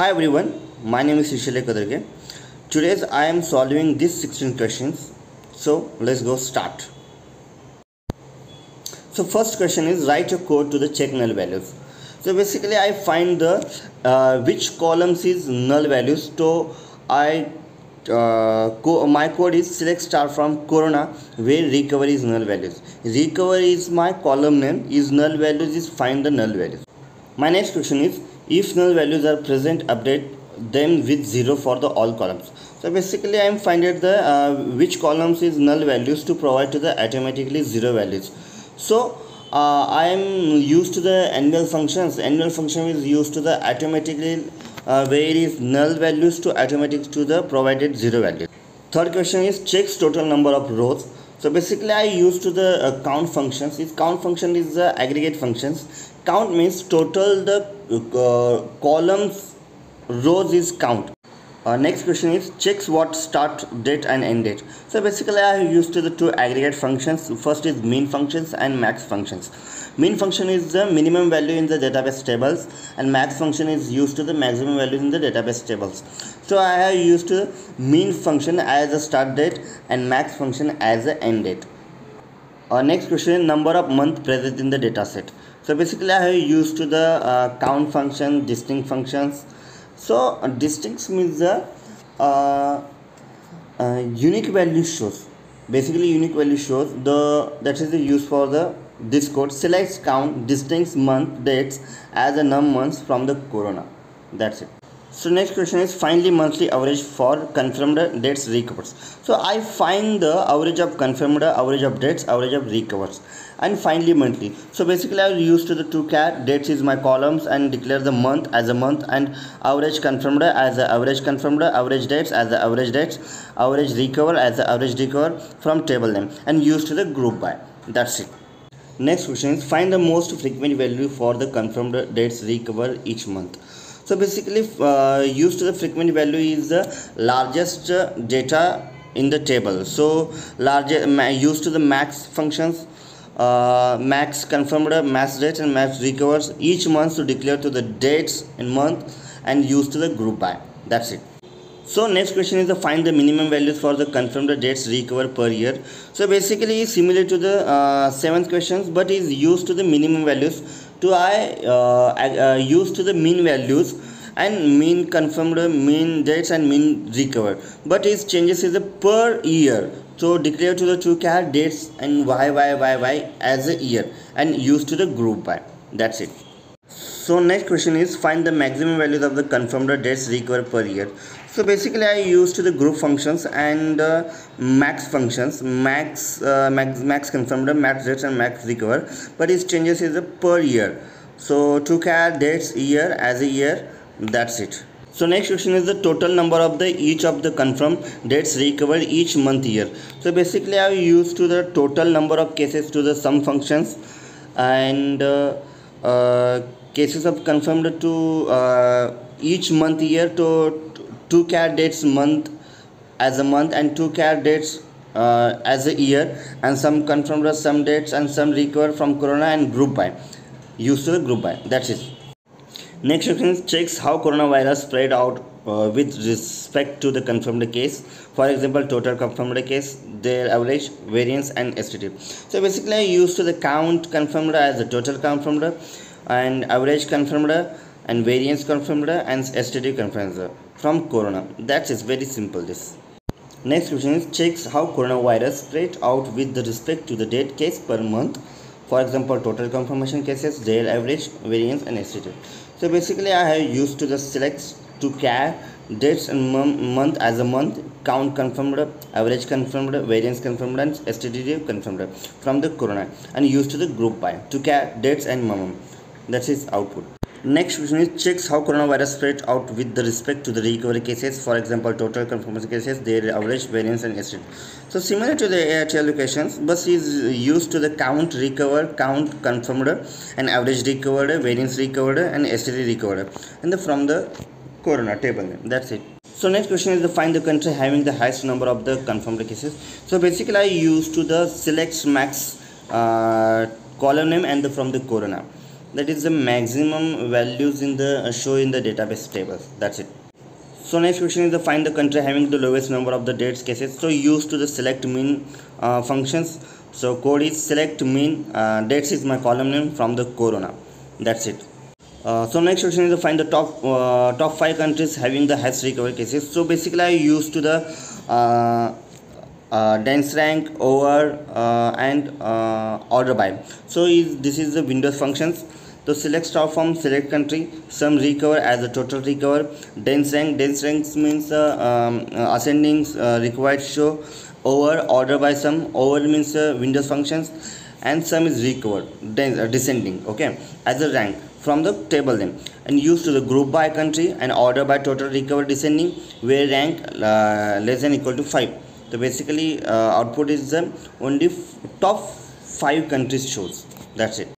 Hi everyone, my name is Shrishail Kadarge. Today I am solving these 16 questions. So let's go start. So first question is write a code to the check null values. So basically I find the uh, which columns is null values. So I uh, co- my code is select star from corona where recovery is null values. Recovery is my column name is null values is find the null values. My next question is if null values are present update them with 0 for the all columns. So basically i am finding the uh, which columns is null values to provide to the automatically 0 values. So uh, i am used to the annual functions. Annual function is used to the automatically uh, where is null values to automatic to the provided 0 value third question is checks total number of rows. So basically i use to the uh, count functions. This count function is the aggregate functions count means total the columns rows is count. Uh, next question is checks what start date and end date. So basically i used to the two aggregate functions. First is mean functions and max functions. Mean function is the minimum value in the database tables and max function is used to the maximum value in the database tables. So i have used to min function as a start date and max function as a end date. Uh, next question is number of month present in the data set so basically i have used to the uh, count function distinct functions. So uh, distinct means the uh, uh, unique value shows. Basically unique value shows the that is the use for the this code. Selects count distinct month dates as a num months from the corona. That's it so next question is find the monthly average for confirmed dates recovers. So I find the average of confirmed, average of dates, average of recovers, and finally monthly. So basically I use to the TO_CHAR dates is my columns and declare the month as a month and average confirmed as a average confirmed, average dates as the average dates, average recover as the average recover from table name and use to the group by. That's it. Next question is find the most frequent value for the confirmed dates recover each month so basically uh, used to the frequent value is the largest uh, data in the table. So large used to the max functions uh, max confirmed max date and max recovers each month to declare to the dates in month and used to the group by. That's it. So next question is to find the minimum values for the confirmed dates recover per year. So basically similar to the uh, seventh questions but is used to the minimum values to I uh, uh, use to the mean values and mean confirmed mean dates and mean recovered. But its changes is a per year. So declare to the TO_CHAR dates and y y y y as a year and use to the group by. That's it so next question is find the maximum values of the confirmed dates recovered per year. So basically i use to the group functions and uh, max functions. Max uh, max max confirmed max dates and max recover but its changes is a per year. So TO_CHAR dates year as a year that's it. So next question is the total number of the each of the confirmed dates recovered each month year. So basically i use to the total number of cases to the sum functions and uh, uh, cases of confirmed to uh, each month year to TO_CHAR dates month as a month and TO_CHAR dates uh, as a year. And sum confirmed sum dates and sum recover from corona and group by used to the group by. That's it. Next question checks how coronavirus spread out uh, with respect to the confirmed case. For example total confirmed case their average variance and STT so basically I used to the count confirmed as the total confirmed and average confirmed and variance confirmed and STT confirmed from corona. That is very simple this. Next question is checks how coronavirus spread out with respect to the date case per month. For example total confirmation cases their average variance and STT so basically I have used to the select to care dates and month as a month count confirmed average confirmed variance confirmed and STT confirmed from the corona and used to the group by TO_CHAR dates and month that is output. Next question is checks how coronavirus spread out with the respect to the recovery cases. For example total confirmed cases their average variance and estimate so similar to the airtel locations but is used to the count recovered count confirmed and average recovered variance recovered and STT recovered. And the from the corona table. That's it. So next question is to find the country having the highest number of the confirmed cases. So basically i used to the select max uh, column name and the from the corona that is the maximum values in the uh, show in the database tables. That's it. So next question is to find the country having the lowest number of the dates cases. So used to the select mean uh, functions. So code is select mean uh, dates is my column name from the corona. That's it. Uh, so next question is to find the top uh, top five countries having the highest recovery cases. So basically i used to the uh, uh, dense rank over uh, and uh, order by. So is, this is the windows functions. So select star from select country sum recover as a total recover. Dense rank dense ranks means uh, um, uh, ascending uh, required show. Over order by sum over means windows functions. And sum is recovered uh, descending okay? As a rank from the table name and used to the group by country and order by total recover descending where rank less than equal to 5 so basically uh, output is the only top 5 countries shows that's it